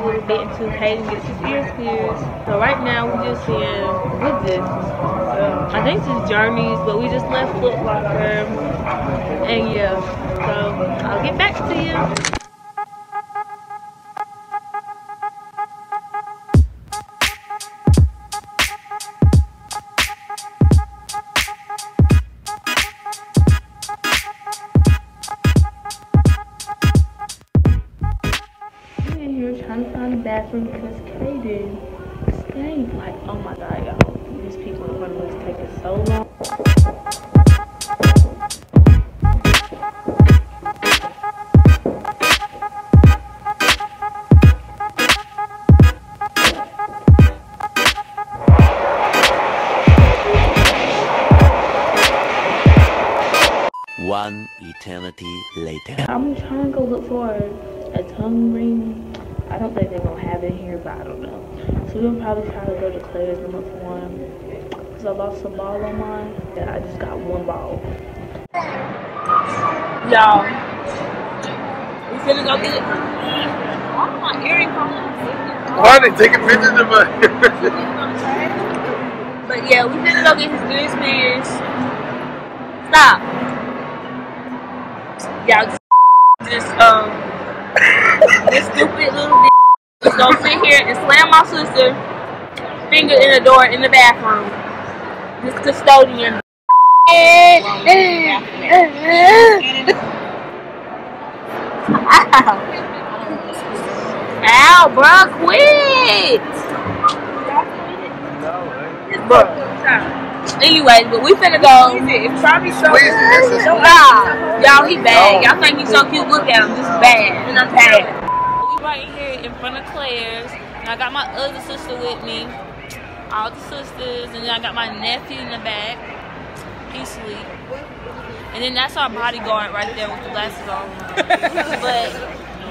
a little bit until Kaiden gets his ears pierced. So right now we just in with this? Um, I think this is Journeys, but we just left Foot Locker. And yeah, so I'll get back to you. Because Kaiden stayed like, oh my god, y'all. These people in front of us taking so long. One eternity later. I'm trying to go look for a tongue ring I don't think they're gonna have it here, but I don't know. So we'll probably try to go to Claire's and look for one. Cause I lost a ball on mine. Yeah, I just got one ball. Y'all, we finna go get it. Why my earring Why are they taking pictures of us? but yeah, we finna go get his ears pierced. Stop. Y'all just um this stupid little bitch is gonna sit here and slam my sister finger in the door in the bathroom. This custodian. Ow. Ow, bro, quit. Anyways, but we finna go. Nah, y'all, he bad. Y'all think he's so cute. Look at him. This is bad. And I'm bad. We right here in front of Claire's. And I got my other sister with me. All the sisters. And then I got my nephew in the back. He sleep. And then that's our bodyguard right there with the glasses on. but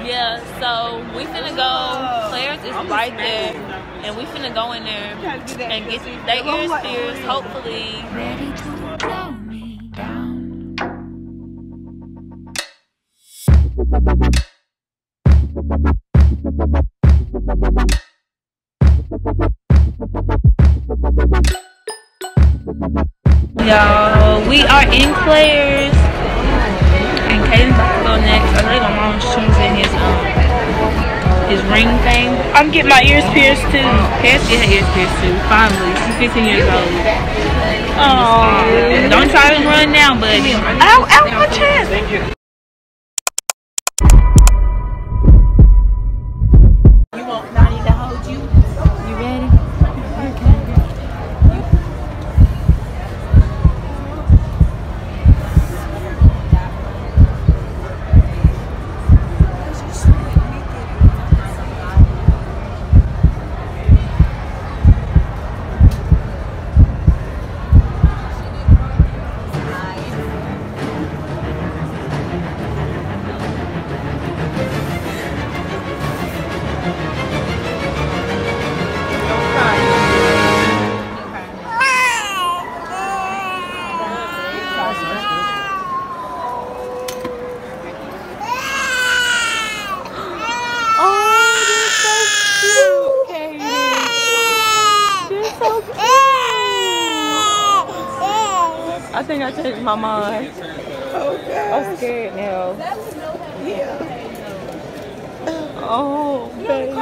yeah, so we finna go. Claire's is right there, and we finna go in there and get their ears pierced. Hopefully. Ready to blow me down. Y'all, we are in Claire's and Kaiden's about to go next. I think my mom's choosing his um his ring thing. I'm getting my ears pierced too. Cass get her ears pierced too. Finally, she's 15 years old. Oh, don't try to run now, buddy. Ow, ow, my chest. Think I changed my mind. Oh, I'm scared now. Yeah. Oh, baby.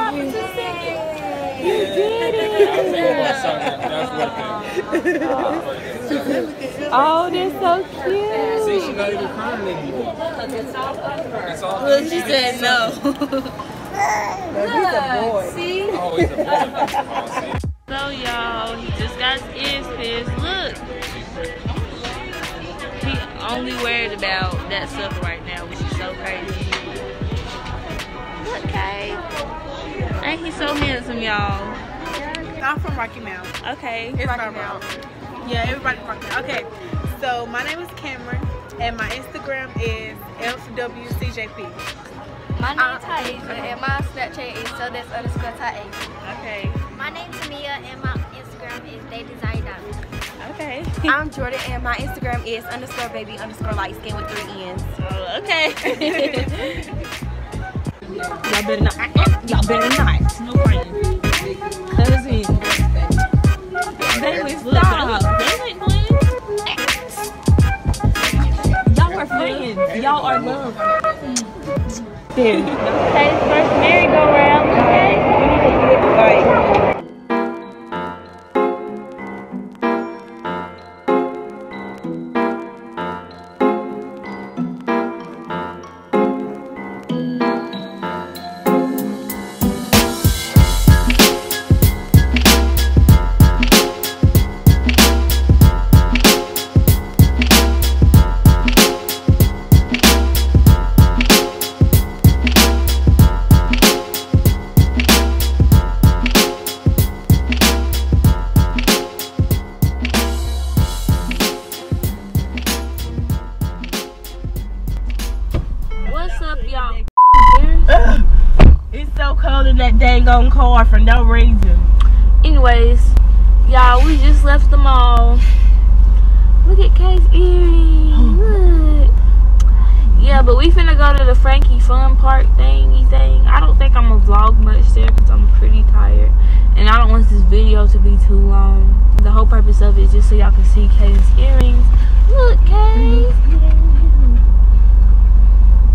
You did it. oh, they're so cute. See, she's not even crying anymore. It's Well, she said no. no, he's a boy. See? Oh, he's a boy. so, y'all, he just got his ears pierced. Look only worried about that stuff right now, which is so crazy. Look, Kay. Ain't he so handsome, y'all? I'm from Rocky Mount. Okay. It's Rocky Mount. Yeah, everybody Rocky Mount. Okay, so my name is Cameron, and my Instagram is LWCJP. My name is Taisha, and my Snapchat is so that's underscore Taisha. Okay. My name is Tamia, and my Instagram is daydesign.me. Okay. I'm Jordan and my Instagram is underscore baby underscore light skin with three N's. Oh, okay. Y'all better not. Y'all better not. No praying. Cousin. Bailey, stop. Y'all are friends. Y'all are love. There. Okay, first merry-go-round, okay? We need to get like on car for no reason. Anyways, y'all, we just left the mall. Look at Kay's earring. Look. Yeah, but we finna go to the Frankie Fun Park thingy thing. I don't think I'm gonna vlog much there because I'm pretty tired. And I don't want this video to be too long. The whole purpose of it is just so y'all can see Kay's earrings. Look, Kay.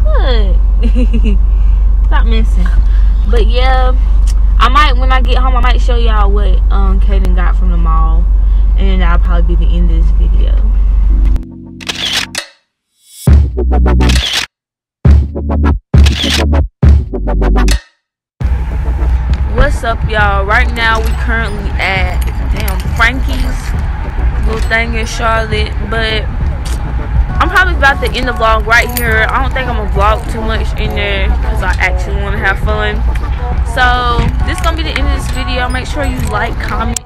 Look. Stop messing. But yeah, I might when I get home I might show y'all what um Kaiden got from the mall. And that'll probably be the end of this video. What's up y'all? Right now we currently at damn Frankie's little thing in Charlotte, but I'm probably about to end the vlog right here. I don't think I'm gonna vlog too much in there because I actually want to have fun. So this is gonna be the end of this video. Make sure you like, comment.